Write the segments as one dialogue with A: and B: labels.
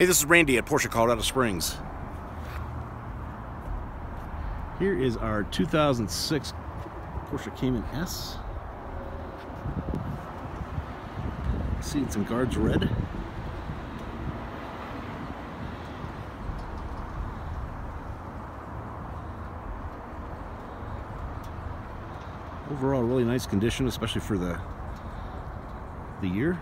A: Hey, this is Randy at Porsche Colorado Springs.
B: Here is our 2006 Porsche Cayman S. Seeing some guards red. Overall, really nice condition, especially for the the year.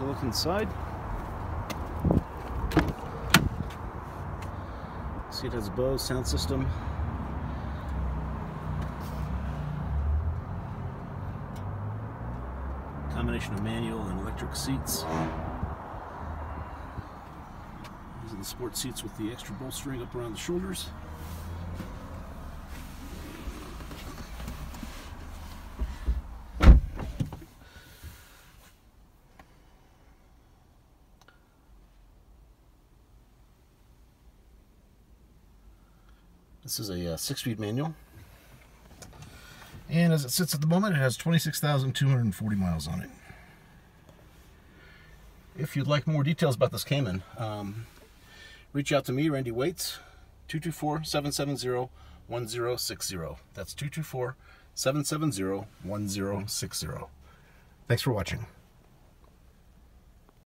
B: A look inside. See it has a Bose sound system. Combination of manual and electric seats. These are the sport seats with the extra bolstering up around the shoulders. This is a uh, six-speed manual. And as it sits at the moment, it has 26,240 miles on it. If you'd like more details about this Cayman, um, reach out to me, Randy Waits, 224-770-1060. That's 224-770-1060. Thanks for watching.